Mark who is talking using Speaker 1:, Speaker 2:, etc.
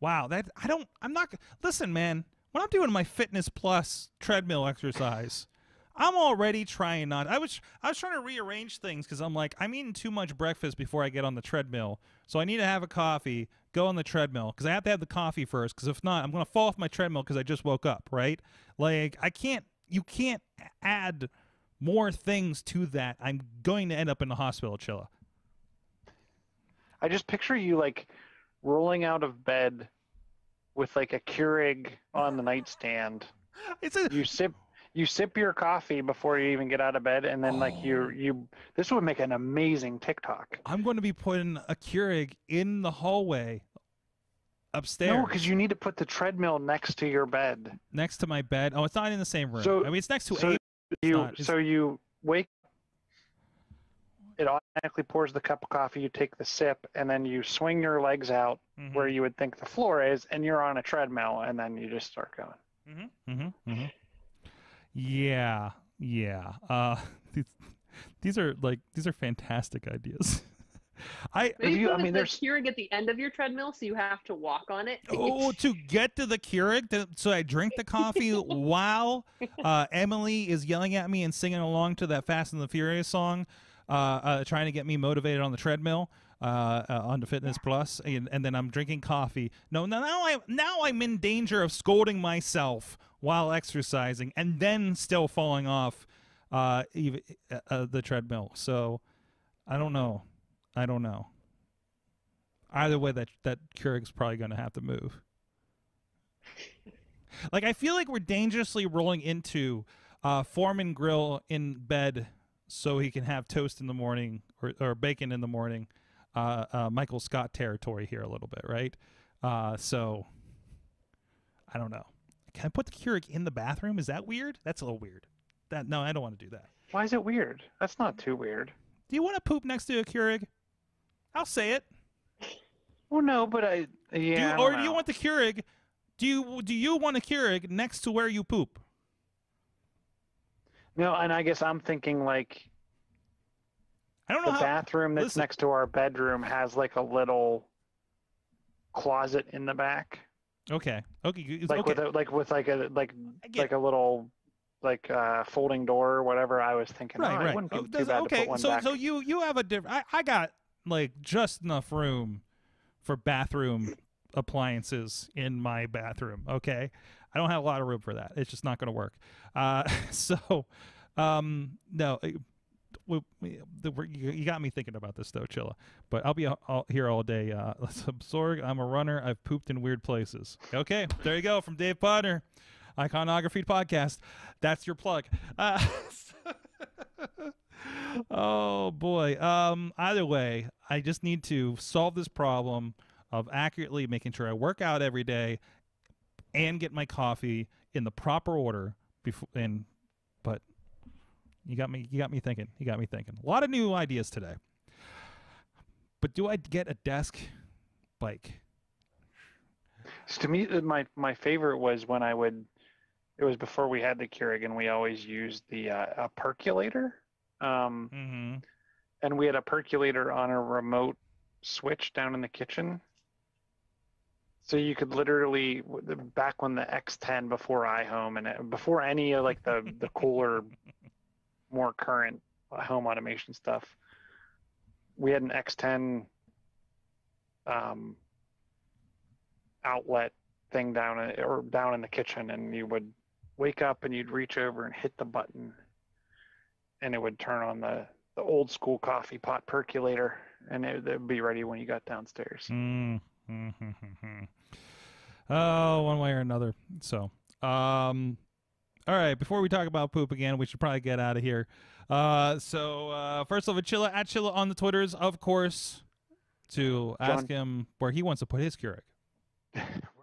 Speaker 1: Wow, that I don't. I'm not. Listen, man. When I'm doing my Fitness Plus treadmill exercise, I'm already trying not. I was I was trying to rearrange things because I'm like I'm eating too much breakfast before I get on the treadmill, so I need to have a coffee, go on the treadmill because I have to have the coffee first. Because if not, I'm gonna fall off my treadmill because I just woke up. Right? Like I can't. You can't add more things to that. I'm going to end up in the hospital, Chilla.
Speaker 2: I just picture you like rolling out of bed with like a Keurig on the nightstand.
Speaker 1: It's a
Speaker 2: You sip you sip your coffee before you even get out of bed, and then like you oh. you this would make an amazing TikTok.
Speaker 1: I'm going to be putting a Keurig in the hallway upstairs
Speaker 2: No, because you need to put the treadmill next to your bed.
Speaker 1: next to my bed. Oh, it's not in the same room.
Speaker 2: So-
Speaker 1: I mean, it's next to
Speaker 2: so
Speaker 1: a.
Speaker 2: You.
Speaker 1: It's-
Speaker 2: so you wake. It automatically pours the cup of coffee. You take the sip, and then you swing your legs out
Speaker 1: Mhm.
Speaker 2: where you would think the floor is, and you're on a treadmill, and then you just start going.
Speaker 1: Mm-hmm, mm-hmm, mm-hmm. Yeah, yeah. Uh, these, these are like these are fantastic ideas. I
Speaker 3: Maybe
Speaker 2: you- I mean,
Speaker 3: the
Speaker 2: there's-
Speaker 3: Keurig at the end of your treadmill, so you have to walk on it.
Speaker 1: oh to get to the Keurig, to, so I drink the coffee while uh, Emily is yelling at me and singing along to that Fast and the Furious song, trying to get me motivated on the treadmill. Uh, uh, on the Fitness Plus, and, and then I'm drinking coffee. No, now now I now I'm in danger of scolding myself while exercising, and then still falling off uh, even, uh, uh, the treadmill. So I don't know. I don't know. Either way, that that Keurig's probably going to have to move. like I feel like we're dangerously rolling into uh, Foreman Grill in bed so he can have toast in the morning or, or bacon in the morning. Uh, uh, Michael Scott territory here a little bit, right? Uh, so I don't know. Can I put the Keurig in the bathroom? Is that weird? That's a little weird. That no, I don't want to do that.
Speaker 2: Why is it weird? That's not too weird.
Speaker 1: Do you want to poop next to a Keurig? I'll say it.
Speaker 2: Well, no, but I
Speaker 1: Do
Speaker 2: yeah.
Speaker 1: you,
Speaker 2: I
Speaker 1: or do you want the Keurig? Do you do you want a Keurig next to where you poop?
Speaker 2: No, and I guess I'm thinking like
Speaker 1: I don't know
Speaker 2: the
Speaker 1: how.
Speaker 2: bathroom that's
Speaker 1: listen.
Speaker 2: next to our bedroom has like a little closet in the back,
Speaker 1: Okay, okay,
Speaker 2: like
Speaker 1: okay.
Speaker 2: with a, like with like a like like a little like uh, folding door or whatever. I was thinking,
Speaker 1: right,
Speaker 2: oh,
Speaker 1: right.
Speaker 2: wouldn't be
Speaker 1: Oh,
Speaker 2: too bad
Speaker 1: okay,
Speaker 2: to put one
Speaker 1: so
Speaker 2: back.
Speaker 1: so you you have a different. I, I got like just enough room for bathroom appliances in my bathroom. Okay, I don't have a lot of room for that. It's just not going to work. Uh, so um, no. we, we, the, you got me thinking about this though, Chilla. But I'll be all, all, here all day. Uh, Sorg, I'm a runner. I've pooped in weird places. Okay, there you go from Dave Potter, Iconography Podcast. That's your plug. Uh, oh boy. Um, either way, I just need to solve this problem of accurately making sure I work out every day and get my coffee in the proper order before. And but you got me. You got me thinking. You got me thinking. A lot of new ideas today. But do I get a desk bike?
Speaker 2: So to me, uh, my my favorite was when I would. It was before we had the Keurig, and we always used the uh, a percolator. Um,
Speaker 1: Mm-hmm.
Speaker 2: and we had a percolator on a remote switch down in the kitchen. So you could literally back when the X10 before iHome and it- before any of like the the cooler, more current home automation stuff, we had an X10 um, outlet thing down or down in the kitchen, and you would wake up and you'd reach over and hit the button, and it would turn on the the old school coffee pot percolator, and it would be ready when you got downstairs.
Speaker 1: Mm. Mm-hmm. Oh, one way or another. So, um, all right. Before we talk about poop again, we should probably get out of here. Uh, so uh, first off, Chilla at Chilla on the Twitters, of course, to ask him where he wants to put his Keurig.